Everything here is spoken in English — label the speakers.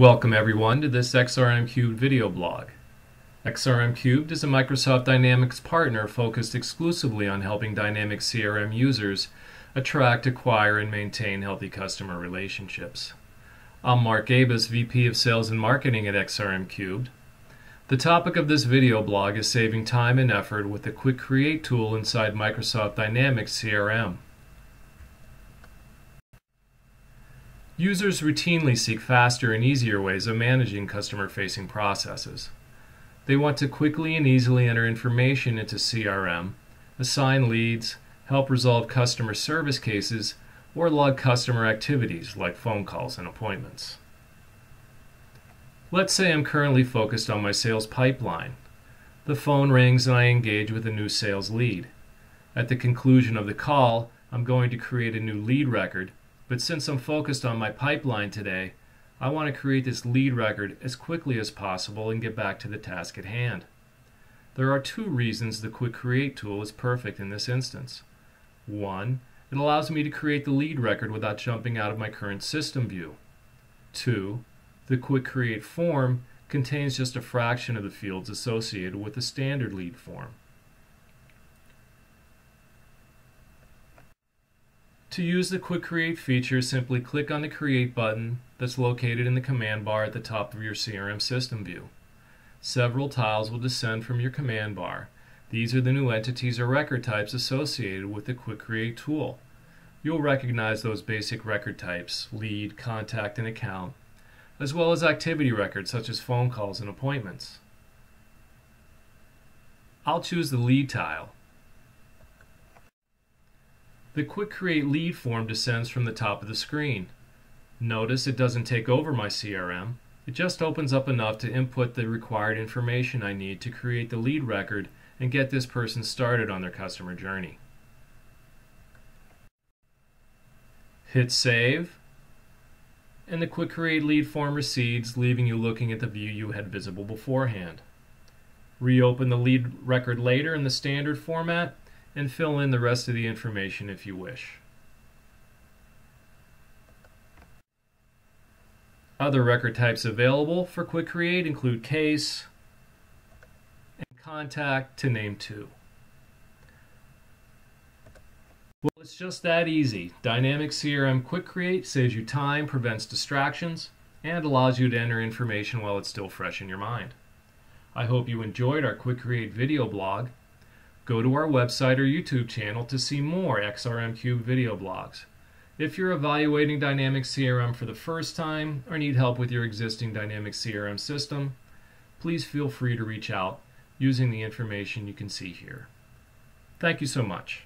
Speaker 1: Welcome everyone to this XRM Cubed video blog. XRM Cubed is a Microsoft Dynamics partner focused exclusively on helping Dynamics CRM users attract, acquire, and maintain healthy customer relationships. I'm Mark Abus, VP of Sales and Marketing at XRM Cubed. The topic of this video blog is saving time and effort with the Quick Create tool inside Microsoft Dynamics CRM. Users routinely seek faster and easier ways of managing customer-facing processes. They want to quickly and easily enter information into CRM, assign leads, help resolve customer service cases, or log customer activities like phone calls and appointments. Let's say I'm currently focused on my sales pipeline. The phone rings and I engage with a new sales lead. At the conclusion of the call, I'm going to create a new lead record but since I'm focused on my pipeline today, I want to create this lead record as quickly as possible and get back to the task at hand. There are two reasons the Quick Create tool is perfect in this instance. One, it allows me to create the lead record without jumping out of my current system view. Two, the Quick Create form contains just a fraction of the fields associated with the standard lead form. To use the Quick Create feature, simply click on the Create button that's located in the command bar at the top of your CRM system view. Several tiles will descend from your command bar. These are the new entities or record types associated with the Quick Create tool. You'll recognize those basic record types, lead, contact, and account, as well as activity records such as phone calls and appointments. I'll choose the lead tile the Quick Create lead form descends from the top of the screen. Notice it doesn't take over my CRM. It just opens up enough to input the required information I need to create the lead record and get this person started on their customer journey. Hit Save, and the Quick Create lead form recedes, leaving you looking at the view you had visible beforehand. Reopen the lead record later in the standard format, and fill in the rest of the information if you wish. Other record types available for Quick Create include case and contact to name two. Well, it's just that easy. Dynamic CRM Quick Create saves you time, prevents distractions, and allows you to enter information while it's still fresh in your mind. I hope you enjoyed our Quick Create video blog Go to our website or YouTube channel to see more XRM Cube video blogs. If you're evaluating Dynamics CRM for the first time or need help with your existing Dynamics CRM system, please feel free to reach out using the information you can see here. Thank you so much.